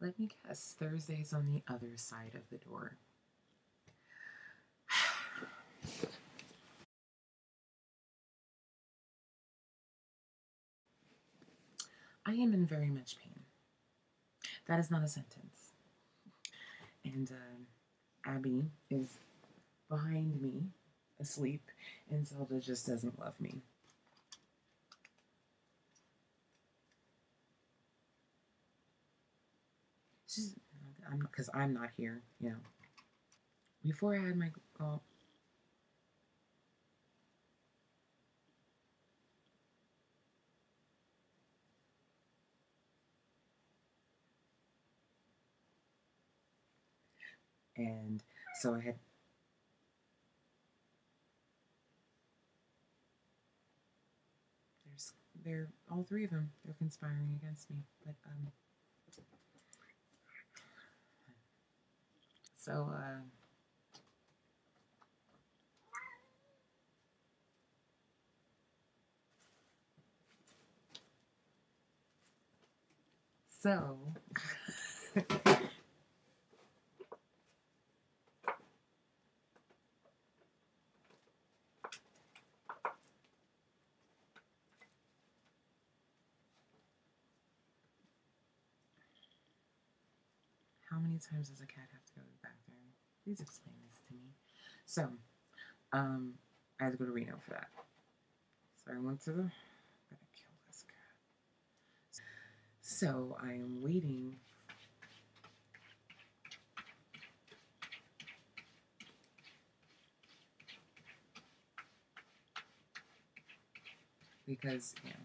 Let me guess. Thursday's on the other side of the door. I am in very much pain. That is not a sentence. And uh, Abby is behind me, asleep, and Zelda just doesn't love me. I'm because I'm not here, you know. Before I had my call, and so I had there's they're all three of them they're conspiring against me but um so uh so How many times does a cat have to go to the bathroom? Please explain this to me. So, um, I had to go to Reno for that. So I went to the. I'm gonna kill this cat. So I am waiting. Because, you know,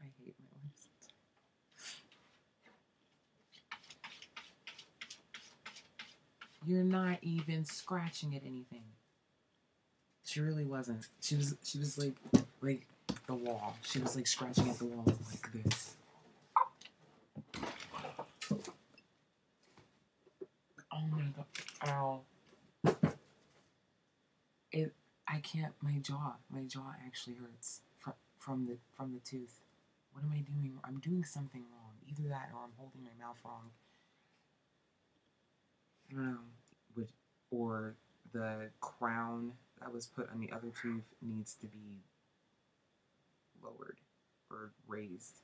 I hate my lips. You're not even scratching at anything. She really wasn't. She was she was like like the wall. She was like scratching at the wall like this. Oh my god. Ow. It I can't my jaw. My jaw actually hurts from from the from the tooth. What am I doing? I'm doing something wrong. Either that or I'm holding my mouth wrong. I don't know. Would or the crown that was put on the other tooth needs to be lowered or raised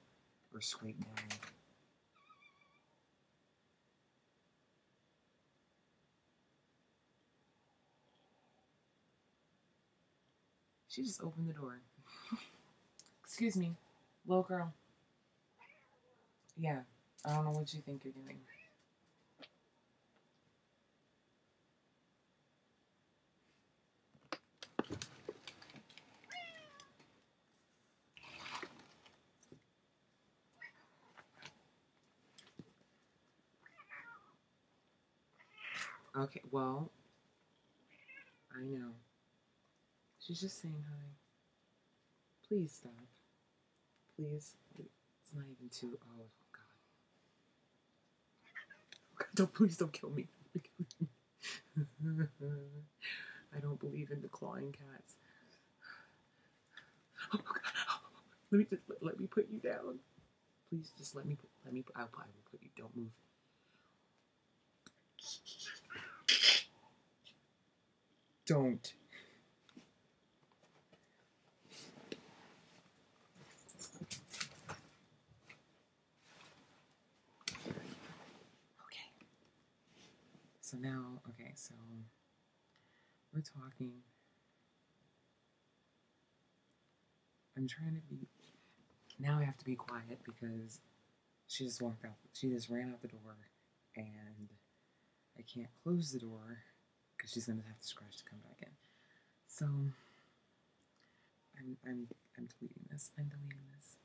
or scraped down. She just opened the door. Excuse me, little girl. Yeah, I don't know what you think you're doing. Okay, well, I know. She's just saying hi. Please stop. Please. It's not even too. Oh, oh, God. Don't please don't kill me. I don't believe in the clawing cats. Oh, God. Let me just let, let me put you down. Please just let me let me. I'll, I will put you. Don't move. Don't. Okay. So now, okay, so we're talking. I'm trying to be. Now I have to be quiet because she just walked out. She just ran out the door, and I can't close the door because she's gonna have to scratch to come back in. So I'm I'm I'm deleting this. I'm deleting this.